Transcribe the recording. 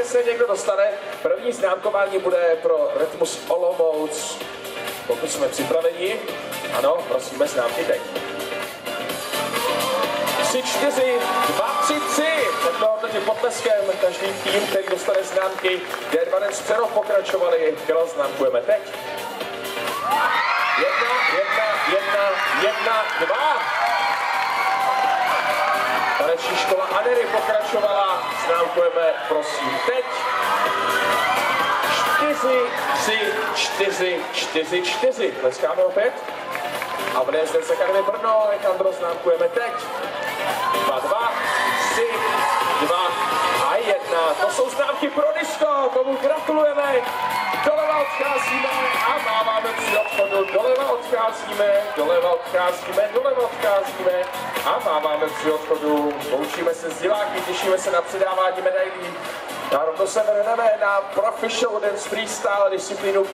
jestli se někdo dostane. První známkování bude pro Rytmus Olomouc. Pokud jsme připraveni, ano, prosíme známky teď. 3, 4, 2, 3, 3. Takhle hodnotě potleskem každý tým, který dostane známky. D12 Přerov pokračovali, kterou známkujeme teď. Jedna, jedna, jedna, jedna, dva. Taneční škola Anery pokračovala, známkujeme prosím teď. Čtyři, tři, čtyři, čtyři, čtyři. Tleskáme opět. A v DSDC Academy Brno, Alejandro, známkujeme teď. Dva, dva, tři, dva a jedna. To jsou známky pro disco, tomu gratulujeme. Doleva odcházíme a odcházíme, doleva odcházíme, doleva odcházíme a máváme při odchodu. Loučíme se s diváky, těšíme se na předávání medailí. A rovno se vrhneme na Professional Dance Freestyle disciplínu.